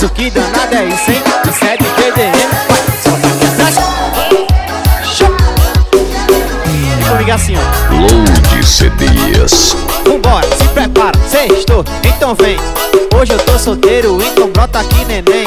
Mas o que danado é isso, hein? Isso é de solta aqui atrás Comigo assim, ó Load CDs. Vambora, se prepara, sextou, então vem. Hoje eu tô solteiro, então brota aqui neném.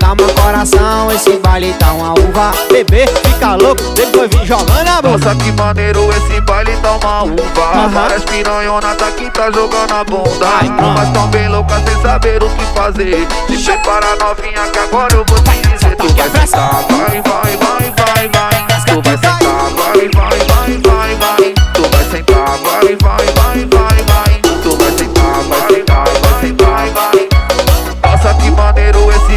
Calma coração, esse baile tá uma uva. Bebê, fica louco, depois vem jogando a bolsa Nossa, que maneiro esse baile tá uma uva. Aham. Várias piranhona tá aqui, tá jogando a bunda. Ai. Mas tão bem louca sem saber o que fazer. Se prepara novinha que agora eu vou te dizer. Tu vai sentar, vai, vai, vai, vai, vai. Tu vai sentar, vai, vai, vai, vai, vai. Tu vai sentar, vai, vai, vai, vai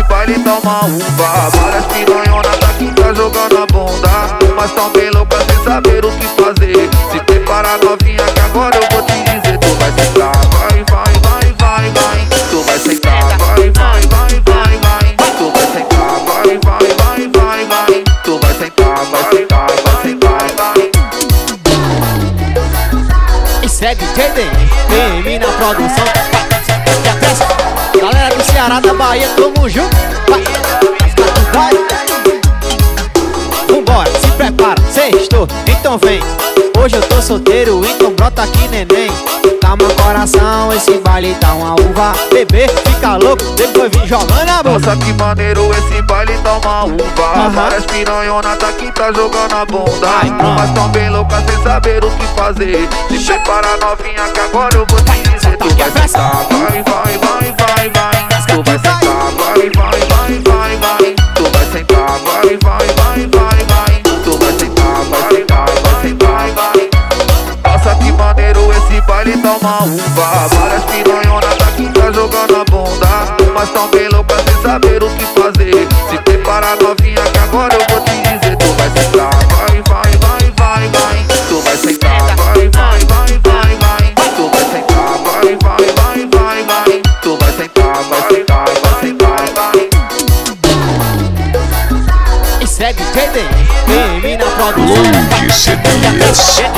esse baile uma uva. Várias piranhona tá aqui, tá jogando a bunda. Mas tão bem louca sem saber o que fazer. Se prepara novinha que agora eu vou te dizer. Tu vai sentar, vai, vai, vai, vai, vai. Tu vai sentar, vai, vai, vai, vai, vai. Tu vai sentar, vai, vai, vai, vai, vai. Tu vai sentar, vai sentar, vai sentar, vai. Isso é DJ DM, na produção Ceará, da Bahia, tamo junto. Vai, vai Vambora, se prepara, sextou, então vem. Hoje eu tô solteiro, então brota aqui neném. Calma coração, esse baile tá uma uva. Bebê, fica louco, depois vem jogando a bolsa Nossa, que maneiro esse baile tá uma uva. Aham. Várias piranhona tá aqui, tá jogando a bunda. Ai. Mas tão bem louca sem saber o que fazer. Se prepara novinha que agora eu vou te dizer. Tu vai sentar, vai, vai, vai, vai, vai Tu vai sentar, vai, vai, vai, vai, vai. Tu vai sentar, vai, vai, vai, vai, vai. Tu vai sentar, vai sentar, vai sentar, vai. Nossa, que maneiro esse baile uma uva. Várias piranhona tá aqui, tá jogando a bunda. Mas tão bem louca sem saber o que CDs.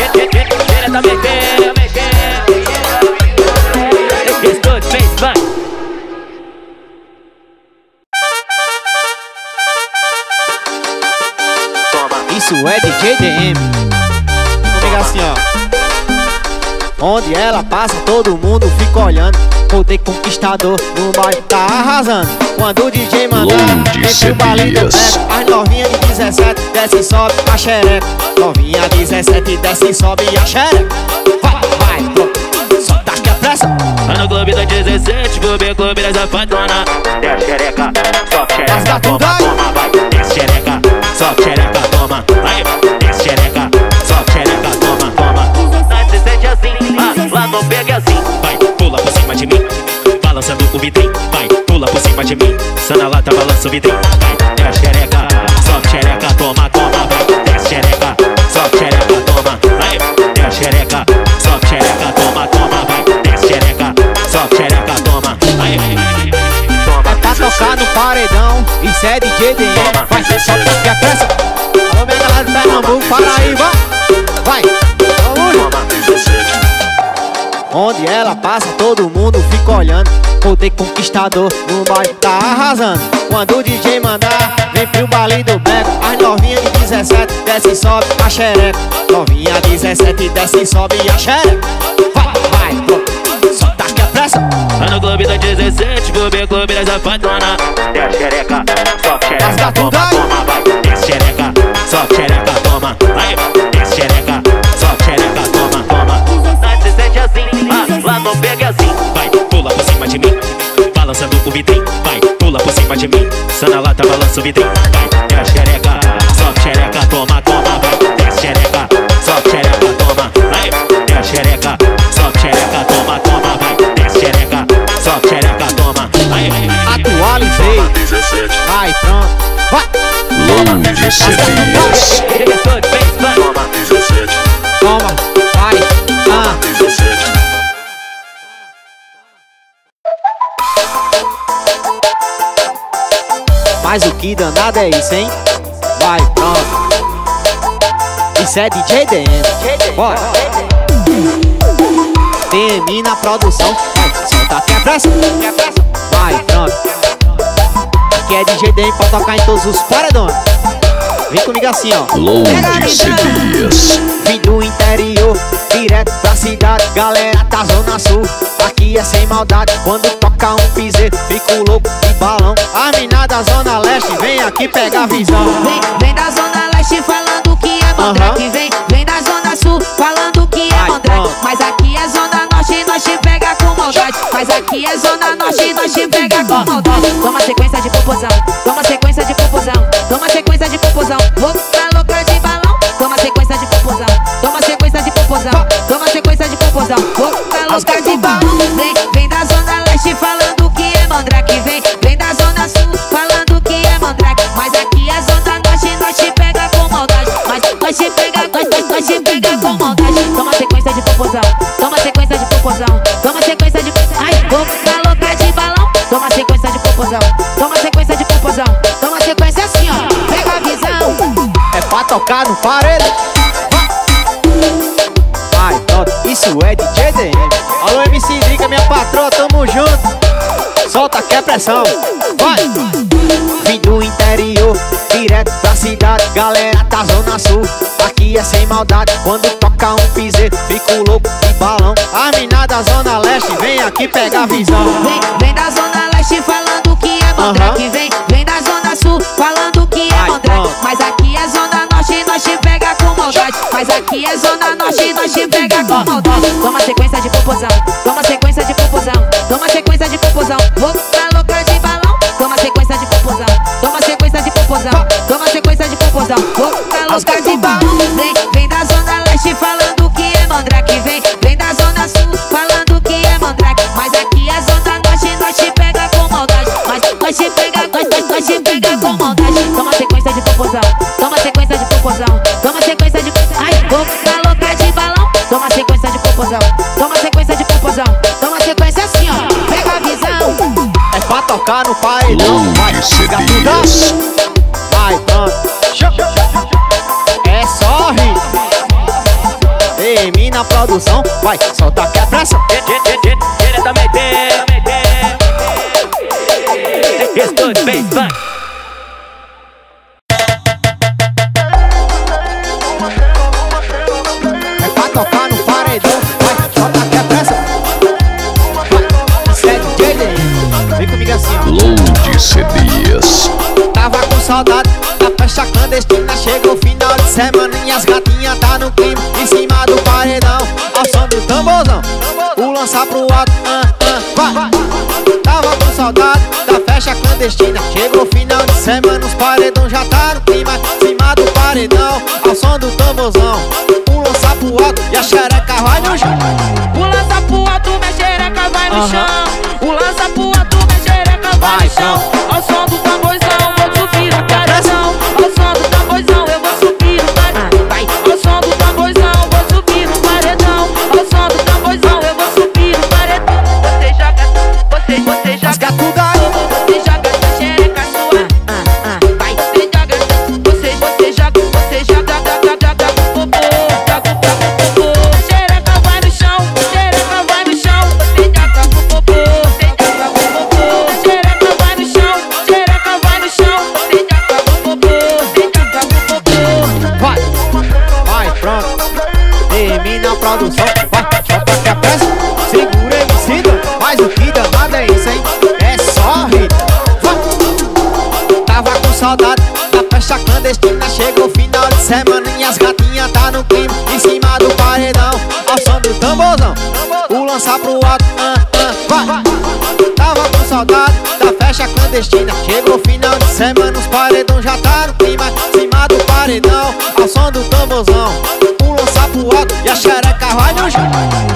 Onde ela passa, todo mundo fica olhando Poder conquistador no bairro. Tá arrasando. Quando o DJ mandar, vem pro baile do As novinhas de 17, desce e sobe a xereca. Novinha 17, desce e sobe a xereca. Vai, vai, pronto, solta aqui a pressa. Tá no clube da 17, vou ver clube da safadona. Desce xereca, sobe xereca, tudo toma, toma, vai. Desce xereca, sobe xereca, toma. Aí, desce xereca, vidrinho. Vai, pula por cima de mim, sana lata, balança o vidrinho. Vai, desce xereca, sobe xereca, toma, toma. Vai, desce xereca, sobe xereca, toma. Aí, desce xereca, sobe xereca, toma, toma. Vai, desce xereca, sobe xereca, toma. Aí, toma. Pra tocar no paredão, isso é DJ DM Vai, solta aqui a pressa Alô minha galera de Pernambuco, Paraíba Onde ela passa, todo mundo fica olhando. Poder conquistador no bairro tá arrasando. Quando o DJ mandar, vem pro baile do beco. As novinhas de 17, desce e sobe a xereca. Novinha 17, desce e sobe a xereca. Vai, vai, pronto, solta aqui a pressa. Tá no clube da 17, vou ver clube da safadona. Desce xereca, sobe xereca, toma, toma, vai. Desce xereca, sobe xereca, toma. Aí, o vidrinho. Vai, pula por cima de mim, sana lata, balança o vidrinho. Vai, desce xereca, sobe xereca, toma, toma. Vai, desce xereca, sobe xereca, toma. Aí, desce xereca, sobe xereca, toma, toma. Vai, desce xereca, sobe xereca, toma. Aí. Atualizei. Vai, pronto. Vai, Load CDs. Que danada é isso, hein? Vai, pronto. Isso é DJ DM Bora. Termina a produção. Senta aqui é pressa. Vai, pronto. Que é DJ DM pra tocar em todos os paredões. Vem comigo assim, ó. Lourdes Dias. Vim do interior, direto pra cidade. Galera da tá Zona Sul, aqui é sem maldade. Quando toca um piseiro, fico louco de balão. A mina da Zona Leste, vem aqui pegar visão. Vem, vem da Zona Leste falando que é mandrake. Uhum. Vem, vem da Zona Sul falando que é mandrake. Mas aqui é Zona Norte, nós te pega com maldade. Mas aqui é Zona Norte, nós te pega com maldade. socar no parede Vai, pronto, isso é de GDM Alô MC Drica, minha patroa, tamo junto. Solta que é pressão, vai. Vim do interior, direto da cidade. Galera tá zona sul, aqui é sem maldade. Quando toca um piseiro, fico louco de balão. A mina da zona leste, vem aqui pegar visão. Vem, vem da zona leste falando que é bom uhum. vem Mas aqui é zona norte, nós te pega com maldade Toma sequência de composição. toma sequência tá no paredão assim. Vai, fica tudo Vai, pronto É só rir. Termina a produção Vai, solta que é a pressão paredão, ao som do tambozão, Pula sapo alto e a xereca vai no chão. Pula sapo alto, minha xereca vai no chão. saudade. Da festa clandestina chegou o final de semana E as gatinhas tá no clima em cima do paredão. Ao som do tamborzão, o lançar pro alto ah, ah, vai. Tava com saudade da festa clandestina. Chegou o final de semana, os paredões já tá no clima Em cima do paredão, ao som do tamborzão O lançar pro alto e a xereca vai no chão.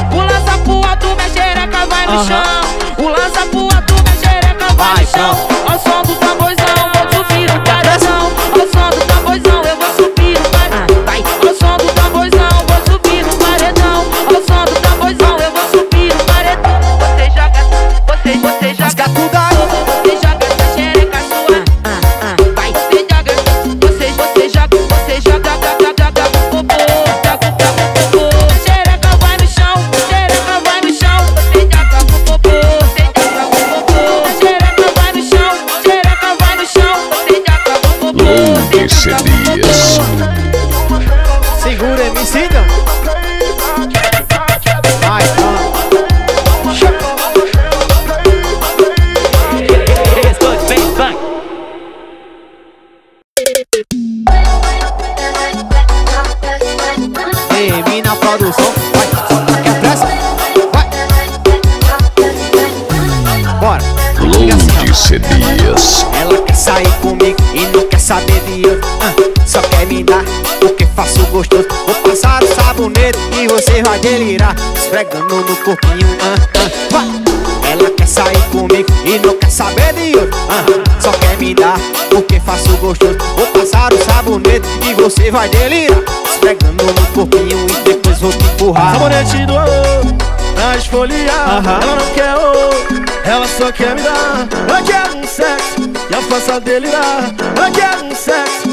Esfregando no corpinho ah, ah, vai. Ela quer sair comigo e não quer saber de outro ah, Só quer me dar porque faço gostoso. Vou passar o sabonete e você vai delirar. Esfregando no corpinho e depois vou te empurrar. Sabonete do amor, pra esfoliar Aham. Ela não quer o ela só quer me dar. Ela quer um sexo, e a faça delirar Ela quer um sexo,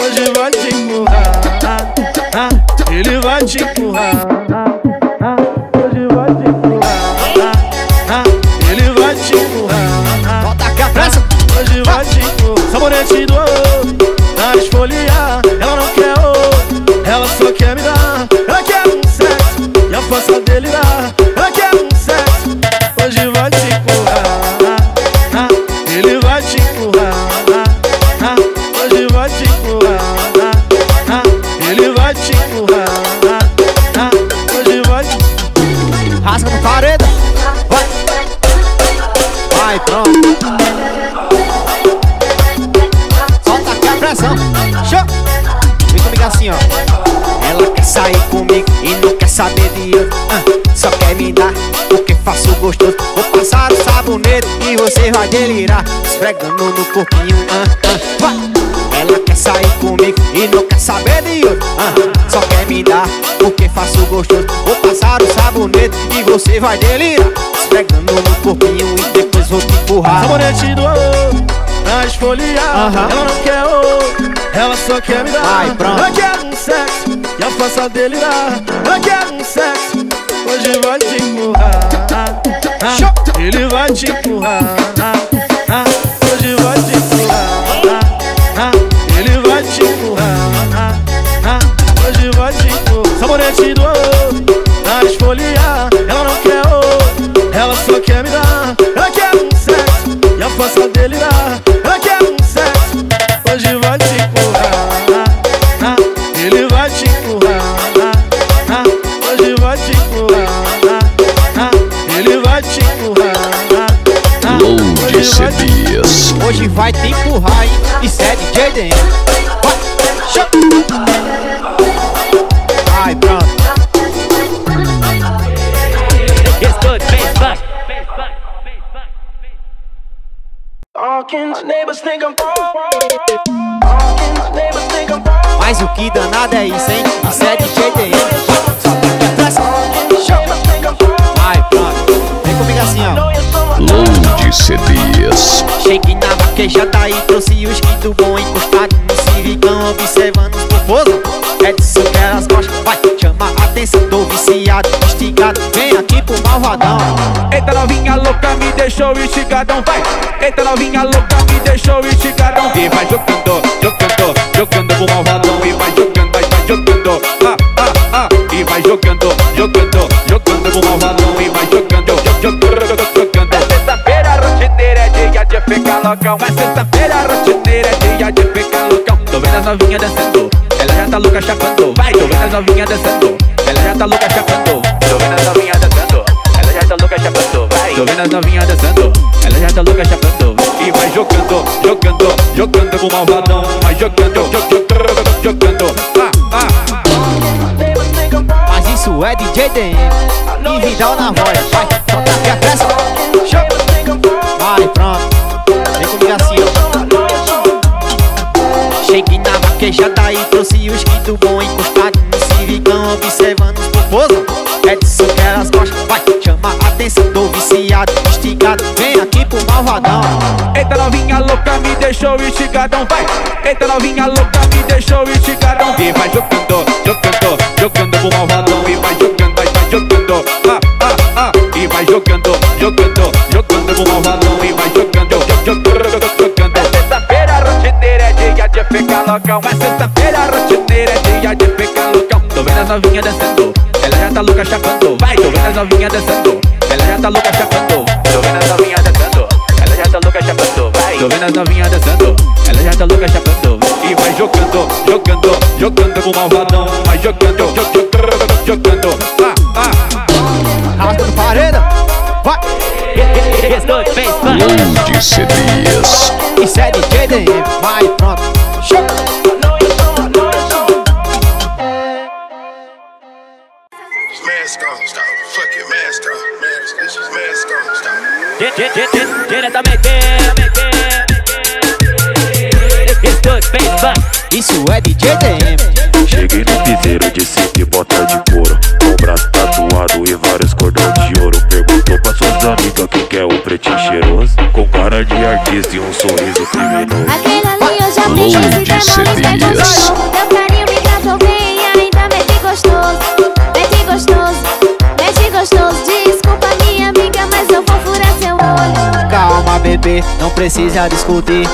hoje vai te empurrar. Ah, ah, Ele vai te empurrar delirar Ela quer um sexo, hoje vai te empurrar. Ah, Ele vai te empurrar. Ah, Hoje vai te empurrar. Ah, Ele vai te empurrar. Hoje vai te Rasga no parede. Vai. Vai, pronto gostoso. Vou passar o sabonete e você vai delirar. Esfregando no corpinho ah, ah, vai. Ela quer sair comigo e não quer saber de outro ah, Só quer me dar porque faço gostoso. Vou passar o sabonete e você vai delirar. Esfregando no corpinho e depois vou te empurrar. Sabonete do amor, pra esfoliar Aham. Ela não quer o, ela só quer me dar. Vai, pronto. Ela quer um sexo, e a faça delirar Ela quer um sexo, hoje vai te empurrar. ah, ah, Ele vai te empurrar Cheguei na vaquejada e trouxe os que do bom encostado no civicão observando os popozão É disso que elas gostam, vai, chama a atenção Tô viciado, instigado, vem aqui pro malvadão. Eita novinha louca, me deixou estigadão, vai. Eita novinha louca, me deixou estigadão E vai jogando, jogando, jogando pro malvadão. E vai jogando, vai, vai jogando, ah, ah, ah. E vai jogando, jogando, loucão É sexta-feira, rotineira, é dia de ficar loucão. Tô vendo as novinhas descendo, ela já tá louca chapando. Vai, tô vendo as novinhas descendo, ela já tá louca chapando. Tô vendo as novinhas descendo, ela já tá louca chapando. Vai, tô vendo as novinhas descendo, ela já tá louca chapando. E vai jogando, jogando, jogando pro malvadão. Vai jogando, jogando, jogando. Ah, ah, Mas isso é DJ DM E Vidal na voz, vai, solta aqui a pressa na vaquejada e trouxe os que do bom encostado no civicão observando os popozão É disso que elas gostam, vai, chama a atenção Tô viciado, instigado, vem aqui pro malvadão. Eita novinha louca, me deixou estigadão, vai. Eita novinha louca, me deixou estigadão E vai jogando, jogando, jogando pro malvadão. E vai jogando, vai, vai jogando, ah, ah, ah. E vai jogando, jogando, jogando pro malvadão loucão É sexta-feira, rotineira, é dia de ficar loucão Tô vendo as novinhas descendo, ela já tá louca chapando Vai, tô vendo as novinhas descendo, ela já tá louca chapando Tô vendo as novinhas descendo, ela já tá louca chapando Vai, tô vendo as novinhas descendo, ela já tá louca chapando E vai jogando, jogando, jogando pro malvadão Vai jogando, jogando, jogando Ah, ah, Rasga no paredão, vai. Back. Load CDs. Isso é DJ DM, vai Isso é DJ DM. Cheguei no piseiro de cinto e bota de couro. Com o braço tatuado e vários cordões de ouro. Perguntou pra suas amigas quem que é o pretinho cheiroso. Com cara de artista e um sorriso criminoso. Aquele ali eu já peguei esse pegou de novo Teu carinho me tratou bem e ainda mete gostoso. Mete gostoso, mete gostoso. Desculpa minha amiga, mas eu vou furar seu olho. Calma, bebê, não precisa discutir.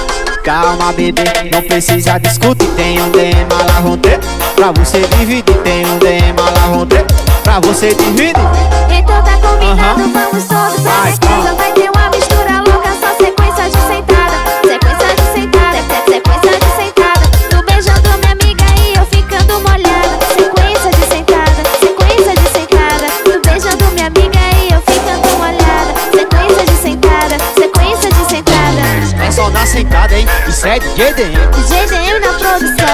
Calma, bebê, não precisa discutir. Tem um DM lá ronter pra você dividir. Tem um DM lá ronter pra você dividir. Então tá combinado, Aham. vamos todos pra Vai, Isso é DJ DM. GDM na produção,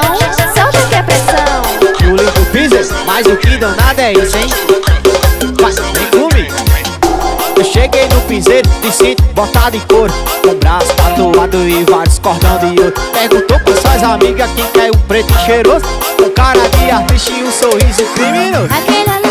solta que é pressão Julinho do Pizzas, mas o que danado é isso, hein? Vai, vem comigo. Eu cheguei no piseiro de cinto botado em couro Com braço tatuado e vários cordão de ouro Perguntou pra suas amigas quem quer o preto e cheiroso Com cara de artista e um sorriso criminoso Aquele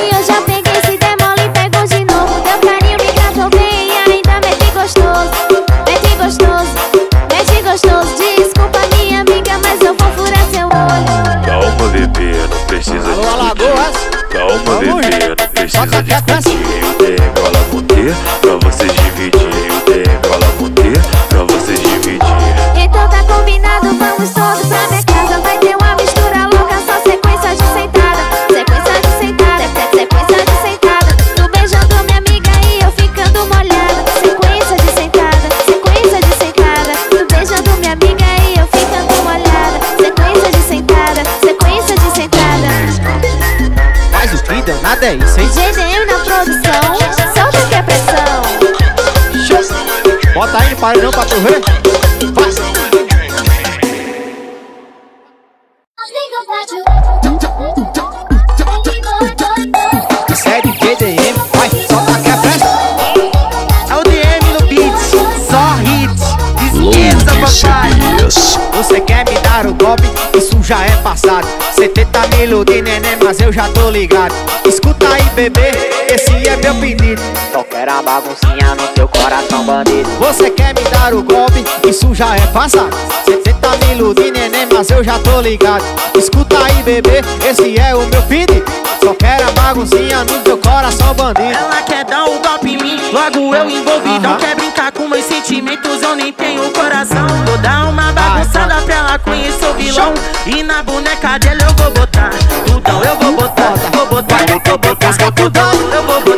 precisa Bota a peça. discutir Em o DM ela vou ter pra vocês No paredão pra tu ver Vai. Isso é DJ DM, vai, solta que é festa É o DM no beat, só hit. Esqueça, papai. Você quer me dar o golpe? Isso já é passado. Cê tenta me iludir, neném, mas eu já tô ligado. Escuta aí, bebê, esse é meu pedido. Só quero a baguncinha no teu coração, bandido. Você quer me dar o golpe? Isso já é passado. Cê tenta me iludir, neném, mas eu já tô ligado. Escuta aí, bebê, esse é o meu pedido. Só quero a baguncinha no teu coração, bandido. Ela quer dar um golpe em mim, logo eu brincar com meus sentimentos, eu nem tenho coração. Vou dar uma bagunçada pra ela conhecer o vilão. E na boneca dela eu vou botar. Tudão Eu vou botar, vou botar, vou botar tudão Eu vou botar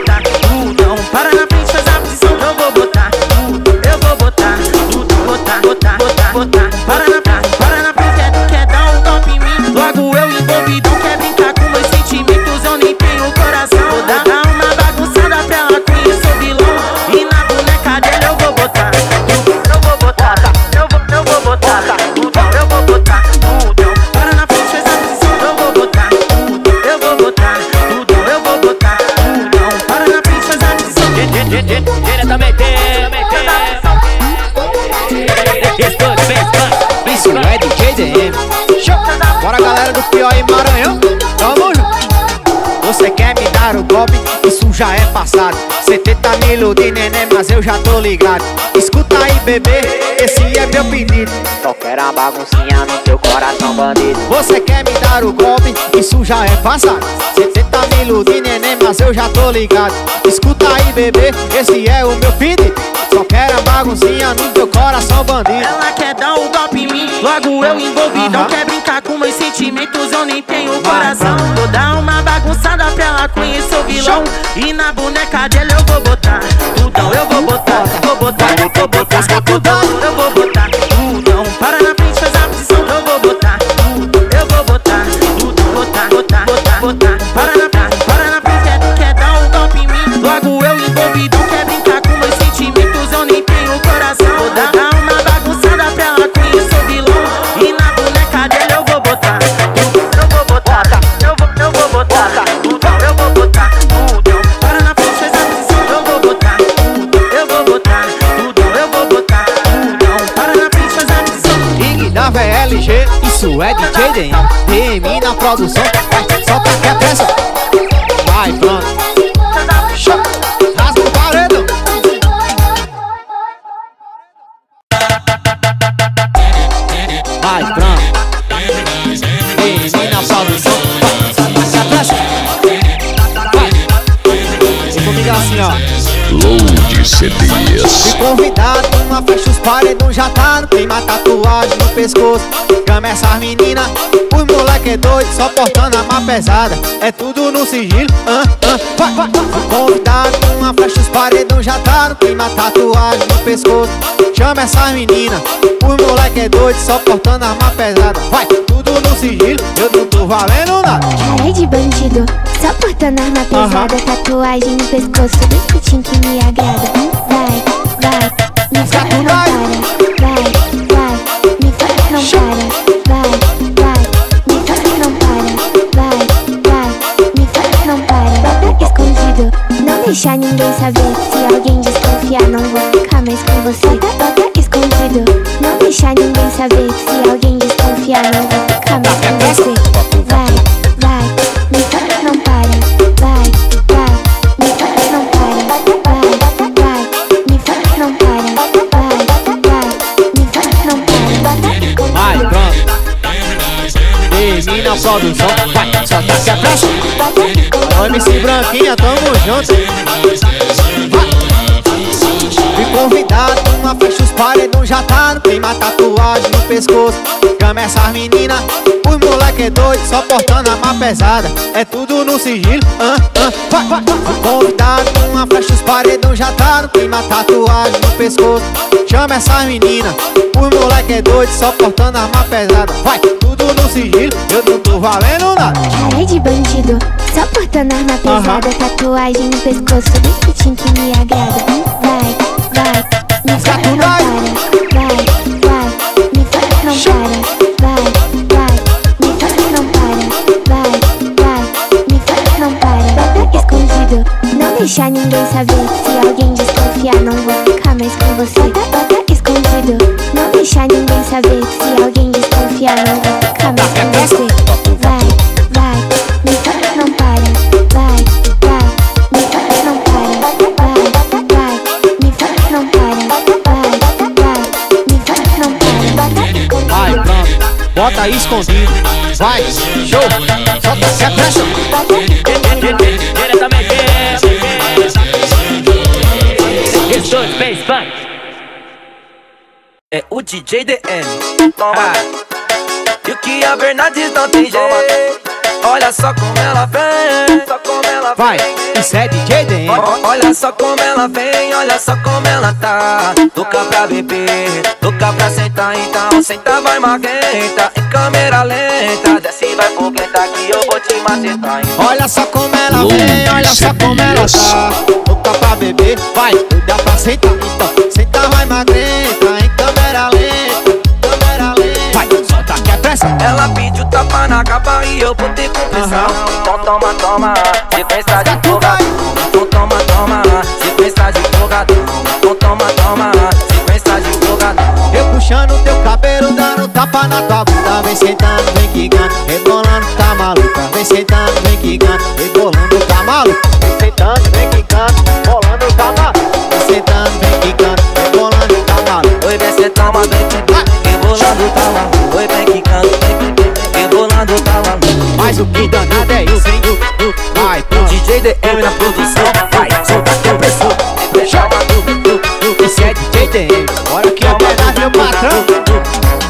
passado. Cê tenta me iludir, neném, mas eu já tô ligado. Escuta aí, bebê, esse é meu pedido. Só quero a baguncinha no teu coração, bandido. Você quer me dar o golpe? Isso já é passado. Cê tenta me iludir, neném, mas eu já tô ligado. Escuta aí, bebê, esse é o meu pedido. Só quero a baguncinha no teu coração, bandido. Ela quer dar um golpe em mim, logo eu envolvidão Aham. Quer brincar com meus sentimentos, eu nem tenho coração. Vou dar uma bagunçada pra ela conhecer o vilão. E na boneca dela eu vou botar. Tudão Eu vou botar, vou botar, vou botar tudão. Eu vou botar LG, isso é DJ DM PM na produção, solta que é pressa. Vai, pronto. CDs. Convidado numa festa, os paredões já tá no clima, tatuagem no pescoço. Chama essas meninas, os moleque é doido, só portando a má pesada. É tudo no sigilo, ah, ah, vai, vai, vai. Convidado numa festa, os paredões já tá no clima, tatuagem no pescoço. Chama essas meninas, os moleque é doido, só portando a má pesada. Vai, tudo no sigilo, eu não tô valendo nada. Cara de bandido, só portando arma pesada, tatuagem no pescoço, do jeitinho que me agrada. Vai, vai, me fala não para. Vai, vai, me fala não para. Vai, vai, me fala não para. Vai, vai, me fala não para. Bota escondido, não deixar ninguém saber. Se alguém desconfiar, não vou ficar mais com você. Deixar ninguém saber. Se alguém desconfiar, não vou ficar mais com você. Vai, vai, me fala não para. Vai, vai, me fala não para. Vai, vai, me fala não para. Vai, vai, me fala não para. Vai, pronto. DM na produção, vai, solta que é pressa. Ó, MC Branquinha, tamo junto. Vai. Fui convidado numa festa, tá no clima, tatuagem no pescoço. Chama essas meninas, os moleque é doido, só portando a má pesada. É tudo no sigilo, ah, ah, vai, vai. Fui convidado numa festa, os paredões já tá no clima, tatuagem no pescoço. Chama essas meninas, os moleque é doido, só portando a má pesada. Vai, tudo no sigilo, eu não tô valendo nada. Cara de bandido, só portando arma pesada, tatuagem no pescoço, do que me agrada. Vai, vai, me fala não para. Vai, vai, me fala não para. Vai, vai, me fala não para. Vai, vai, me fala não para. Bota escondido, não deixar ninguém saber. Se alguém desconfiar, não vou ficar mais com você. Bota escondido, não deixar ninguém saber. Se alguém desconfiar, não vou ficar mais com você. Vai, Bota aí escondido. Vai, show. Solta que é pressa. Diretamente. Estou Space Funk. É o DJ DM. Toma. E o que a Bernardes não tem jeito. Olha só como ela vem. Vai, isso é DJ Olha só como ela vem, olha só como ela tá Louca pra beber, louca pra sentar Então senta vai marguenta Em câmera lenta Desce vai foguenta que eu vou te macetar hein? Olha só como ela vem, olha só como ela tá. Louca pra beber, vai, dá pra sentar. Então, senta, vai magrenta, Ela pediu tapa na capa e eu botei com pressão Então toma, toma, sequência de fogadão Então toma, toma, sequência de fogadão Então toma, toma, sequência de fogadão Eu puxando teu cabelo, dando tapa na tua bunda. Vem sentando, vem quicando, rebolando, tá maluca. Vem sentando, vem quicando, rebolando, tá maluca. Vem sentando, vem quicando, rebolando, tá maluca. Vem sentando, vem quicando, rebolando, tá maluca. Oi, vem toma, vem que rebolando tá lá Oi, vem quicando, Mas o que danado é isso, hein? Vai, pronto. DJ DM na produção Vai, solta que é pressão. Esse é DJ DM. Bora que é verdade, meu patrão.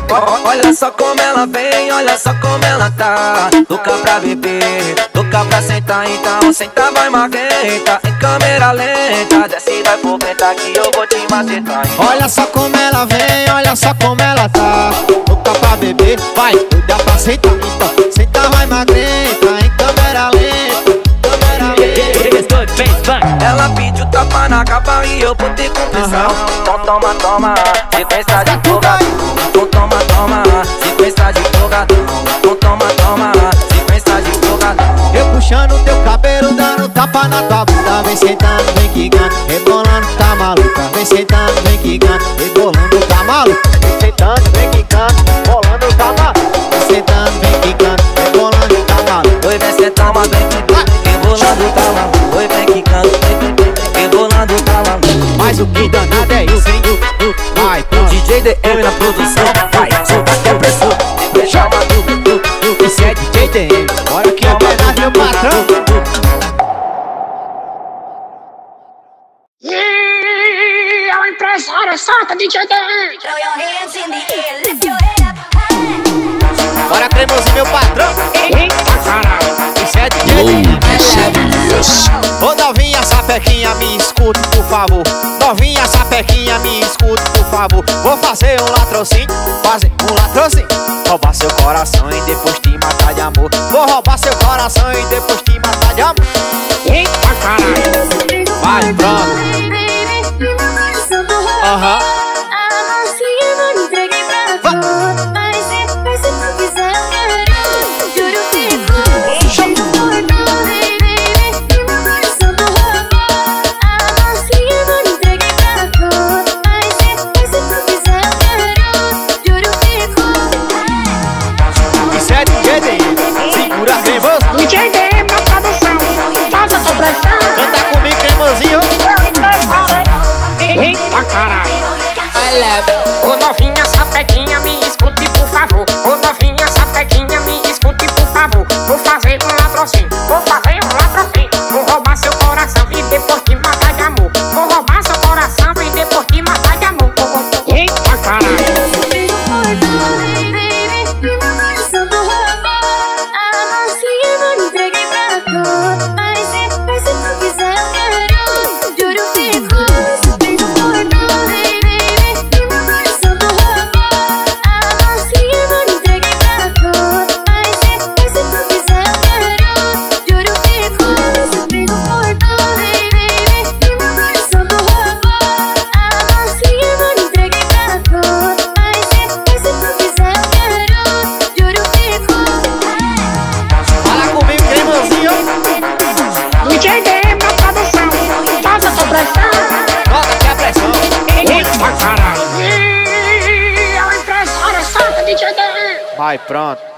Ó, Olha só como ela vem, olha só como ela tá Louca pra beber, louca pra sentar Então senta vai marguenta Em câmera lenta Desce vai foguenta que eu vou te macetar? Olha só como ela vem, olha só como ela tá Louca pra beber, vai, dá pra sentar Então, tapa na capa e eu botei com pressão Então toma, toma, sequência de fogadão Então toma, toma, sequência de fogadão Então toma, toma, sequência de fogadão Eu puxando teu cabelo, dando tapa na tua bunda Vem sentando, vem quicando, rebolando, tá maluca Vem sentando, vem quicando, rebolando, tá maluca Vem sentando, Vem Mas o que danado é isso, hein? Vai, pronto DJ DM na produção. Vai, solta que é pressão. Deixa uma Isso é DJ DM Bora que é verdade, meu patrão. É o empresário, solta DJ DM. Bora cremosinho, meu patrão. Eita caralho. Load CDs. Ô novinha sapequinha, me escute por favor. Novinha sapequinha, me escute por favor. Vou fazer um latrocínio, fazer um latrocínio Roubar seu coração e depois te matar de amor. Vou roubar seu coração e depois te matar de amor. Eita caralho. Vai, pronto Aham. Isso Ô novinha sapequinha, me Pronto